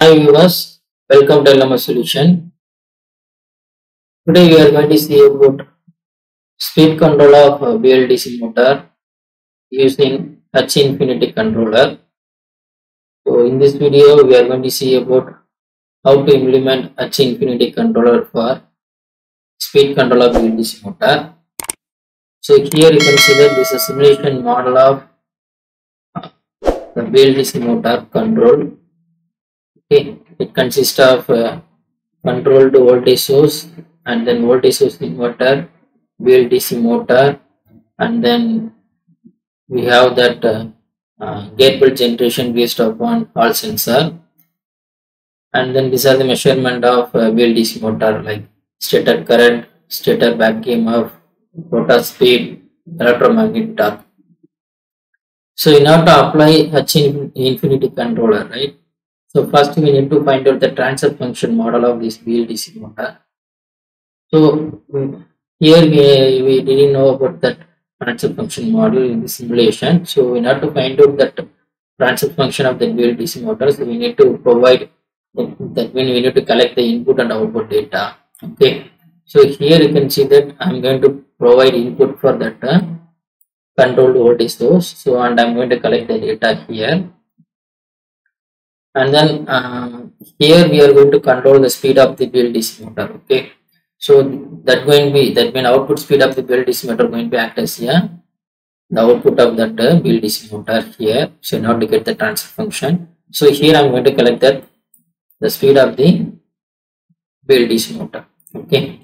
Hi viewers, welcome to LMS Solution. Today we are going to see about speed control of BLDC motor using H Infinity controller. So in this video we are going to see about how to implement H Infinity controller for speed control of BLDC motor. So here you can see that this is a simulation model of the BLDC motor control okay it consists of uh, controlled voltage source and then voltage source inverter BLDC motor and then we have that uh, uh, gate belt generation based upon Hall sensor. And then these are the measurement of uh, BLDC motor like stator current stator back EMF rotor speed electromagnetic torque. So in order to apply H infinity controller right so first we need to find out the transfer function model of this BLDC motor. So here we, we didn't know about that transfer function model in the simulation. So in order to find out that transfer function of the BLDC motor, so we need to provide that when we need to collect the input and output data. Okay. So here you can see that I'm going to provide input for that uh, controlled voltage source. So and I'm going to collect the data here and then uh, here we are going to control the speed of the BLDC motor okay? So that going to be that mean output speed of the BLDC motor going to act as here. The output of that uh, BLDC motor here. So now to get the transfer function. So here I'm going to collect that the speed of the BLDC motor okay?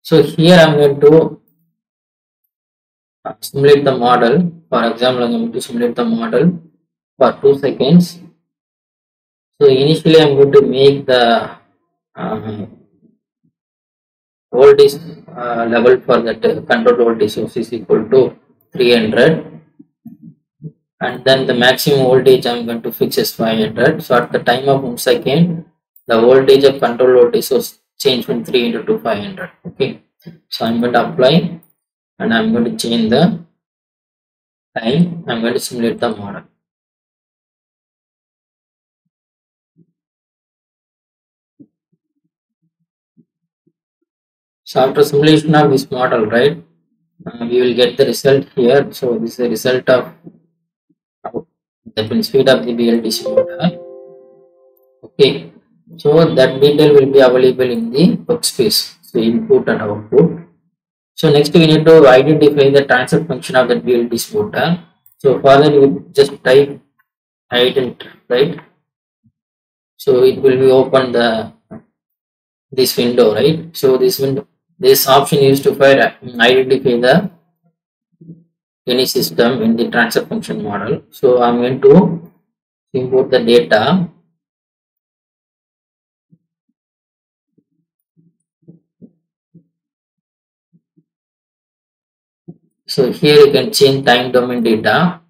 So here I'm going to uh, simulate the model. For example I'm going to simulate the model for 2 seconds so initially I'm going to make the uh, voltage uh, level for that uh, control voltage source is equal to 300 and then the maximum voltage I'm going to fix as 500 so at the time of 1 second the voltage of control voltage source change from 300 to 500 okay. So I'm going to apply and I'm going to change the time. I'm going to simulate the model So after simulation of this model, right, uh, we will get the result here. So this is the result of that means speed of the BLDC motor. Okay, so that detail will be available in the workspace. So input and output. So next we need to identify the transfer function of the BLDC motor. So for that we just type ident right. So it will be open the this window right. So this window this option is to identify the any system in the transfer function model. So I'm going to import the data. So here you can change time domain data.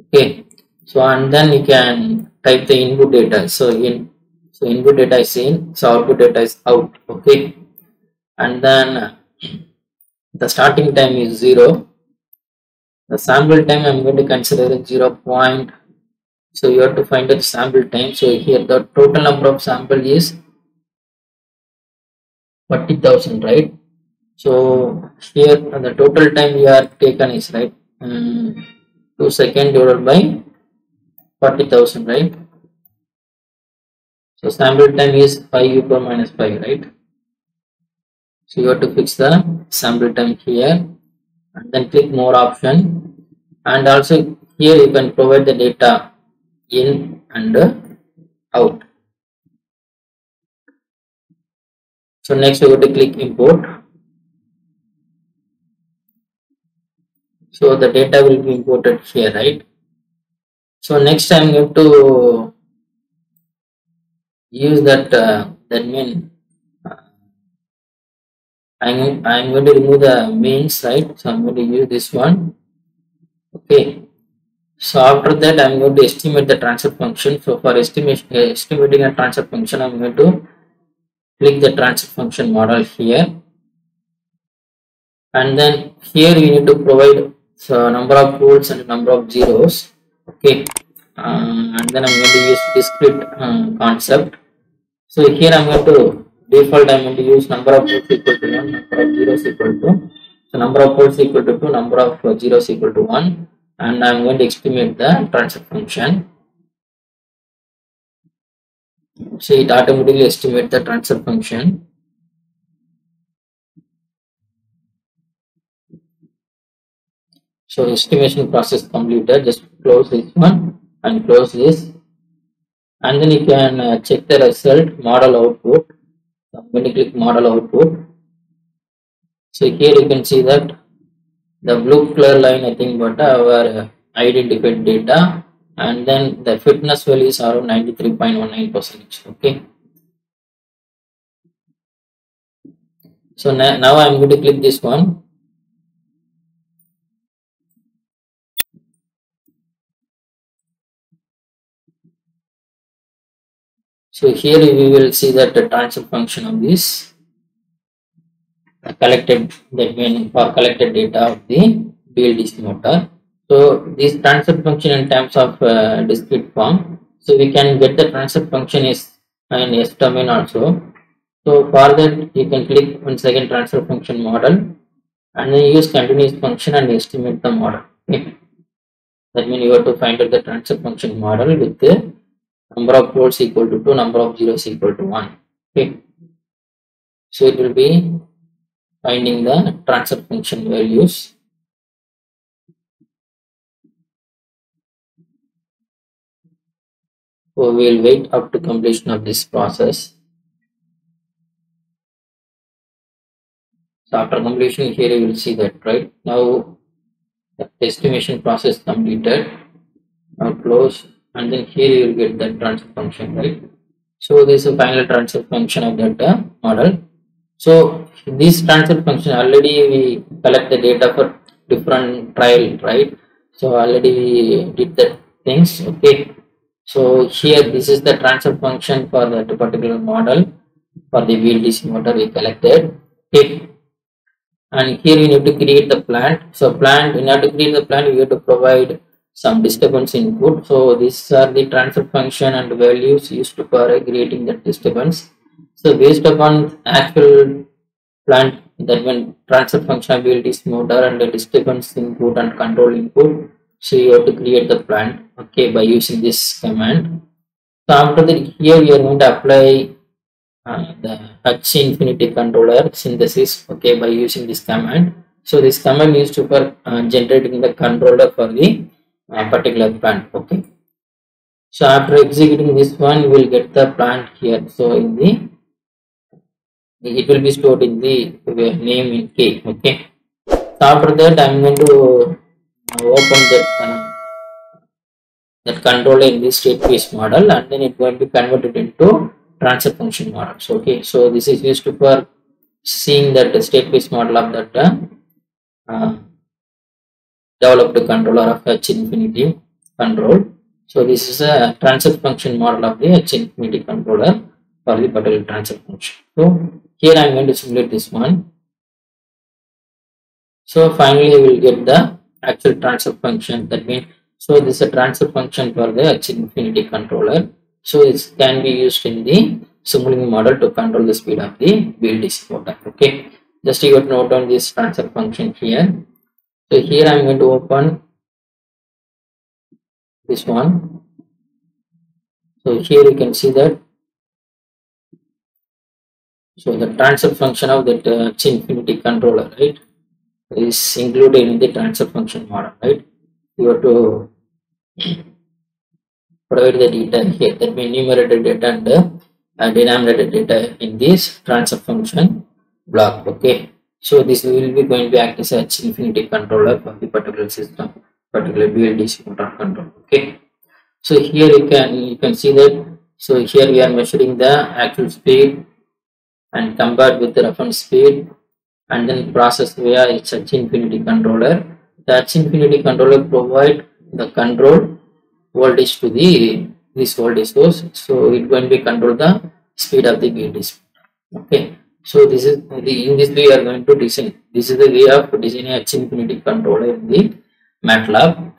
Okay. So and then you can type the input data. So in so input data is in, so output data is out. Okay and then the starting time is 0 the sample time i'm going to consider as 0 point so you have to find the sample time. So here the total number of sample is 40000 right? So here the total time we are taken is right um, 2 second divided by 40000 right? So sample time is 5 u power minus 5 right so you have to fix the sample time here and then click more option and also here you can provide the data in and out. So next you have to click import. So the data will be imported here, right? So next I'm going to use that uh, that mean I'm, I'm going to remove the mains right so I'm going to use this one. Okay. So after that I'm going to estimate the transfer function. So for estimation uh, estimating a transfer function I'm going to click the transfer function model here. And then here we need to provide so number of poles and number of zeros. Okay. Uh, and then I'm going to use discrete uh, concept. So here I'm going to default I'm going to use number of poles equal to 1, number of zeros equal to. So number of poles equal to 2, number of zeros equal to 1 and I'm going to estimate the transfer function. So it automatically estimate the transfer function. So estimation process completed. Just close this one and close this, and then you can uh, check the result model output. Going to click model output. So here you can see that the blue color line I think but uh, our identified data and then the fitness values are 93.19 percent okay so now, now i'm going to click this one so here we will see that the transfer function of this collected that mean for collected data of the BLDC motor so this transfer function in terms of uh, discrete form. So we can get the transfer function is in S domain also. So for that you can click on second transfer function model and then use continuous function and estimate the model. That means you have to find out the transfer function model with the number of poles equal to 2, number of zeros equal to 1. Okay. So it will be finding the transfer function values So we will wait up to completion of this process. So after completion here you will see that right now the estimation process completed. Now close and then here you will get the transfer function right. So this is a final transfer function of that uh, model. So this transfer function already we collect the data for different trial right. So already we did the things okay so here this is the transfer function for that particular model for the BLDC motor we collected. Okay. And here we need to create the plant. So plant, in order to create the plant, we have to provide some disturbance input. So these are the transfer function and values used for creating the disturbance. So based upon actual plant that when transfer function of BLDC motor and the disturbance input and control input, so you have to create the plant okay by using this command so after that here we are going to apply uh, the H infinity controller synthesis okay by using this command so this command used to for uh, generating the controller for the uh, particular plant okay? So after executing this one will get the plant here. So in the it will be stored in the name in k okay? So after that i'm going to open that uh, that controller in the state space model and then it will be converted into transfer function models okay? So this is used for seeing that state space model of that uh, developed controller of h infinity control. So this is a transfer function model of the h infinity controller for the particular transfer function. So here i am going to simulate this one. So finally we will get the actual transfer function. That means so this is a transfer function for the H infinity controller. So it can be used in the simulating model to control the speed of the BLDC motor. Okay. Just you to note down this transfer function here so here I'm going to open this one so here you can see that so the transfer function of that uh, infinity controller right is included in the transfer function model, right? You have to provide the data here, that means numerator data and uh, denominator data in this transfer function block, okay? So this will be going to act as a infinity controller for the particular system, particular BLDC motor control, okay? So here you can you can see that. So here we are measuring the actual speed and compared with the reference speed and then process via its H infinity controller. The H infinity controller provide the control voltage to the this voltage source. So it going to be control the speed of the BLDC. Okay. So this is uh, the in this we are going to design. This is the way of designing H infinity controller in the MATLAB.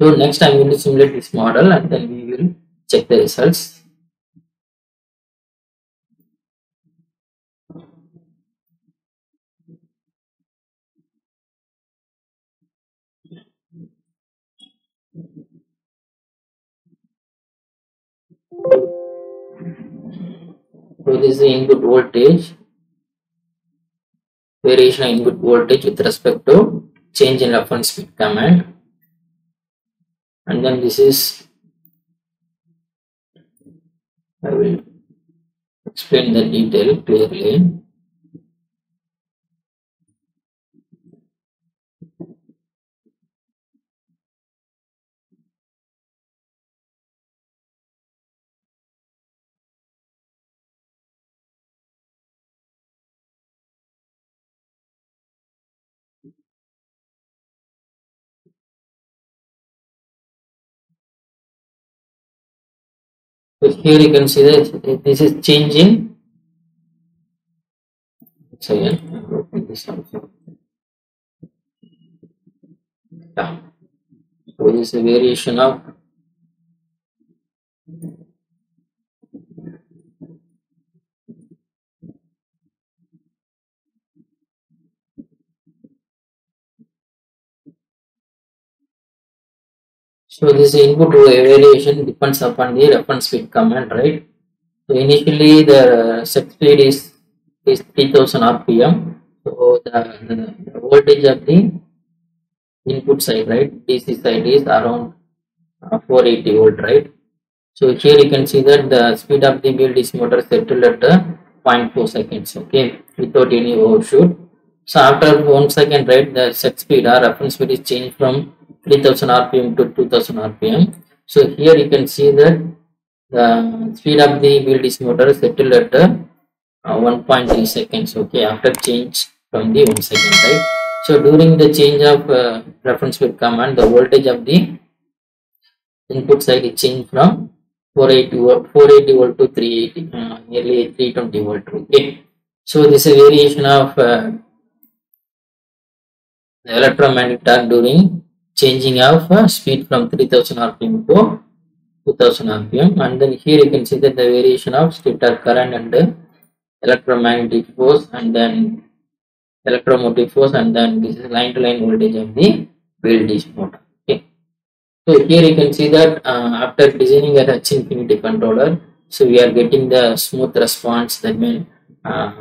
So next I'm going to simulate this model and then we will check the results. So this is the input voltage, variation of input voltage with respect to change in reference speed command. And then this is, I will explain the detail clearly. So here you can see that this is changing. So yeah, this. Yeah. So this is a variation of So this input variation depends upon the reference speed command, right? So initially the set speed is is 3000 rpm. So the, the, voltage of the input side, right? DC side is around uh, 480 volt, right? So here you can see that the speed of the BLDC motor settled at uh, 0.4 seconds, okay, without any overshoot. So after one second, right, the set speed or reference speed is changed from 3000 rpm to 2000 rpm. So here you can see that the speed of the BLDC motor settled at uh, 1.3 seconds, okay, after change from the one second, right. So during the change of uh, reference speed command, the voltage of the input side is changed from 480 volt, 480 volt to 380, uh, nearly 320 volt. Okay, so this is a variation of uh, the electromagnetic torque during changing of uh, speed from 3000 rpm to 2000 rpm, and then here you can see that the variation of stator current and uh, electromagnetic force, and then electromotive force, and then this is line to line voltage of the BLDC motor. So here you can see that uh, after designing a H infinity controller, so we are getting the smooth response. That means uh,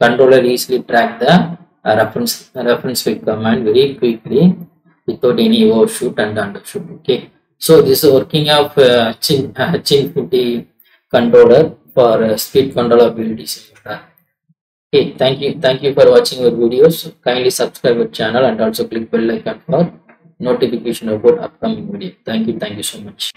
controller easily track the uh, reference reference command very quickly without any overshoot and undershoot. Okay, so this is working of uh, H, H infinity controller for uh, speed control of BLDC. Okay, thank you, thank you for watching our videos. Kindly subscribe our channel and also click bell icon for notification about upcoming video. Thank you. Thank you so much.